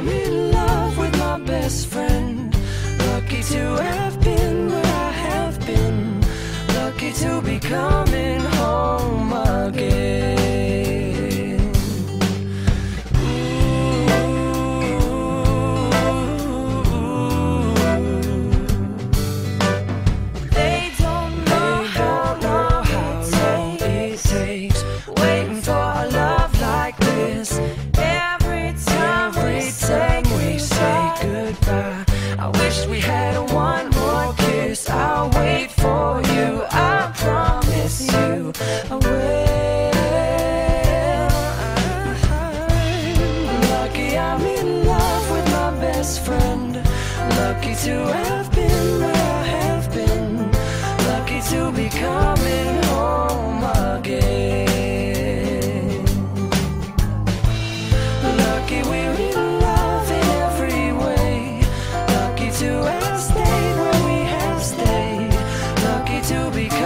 I'm in love with my best friend. Wish we had one more kiss. I'll wait for you. I promise you. I will. Lucky I'm in love with my best friend. Lucky to have will be.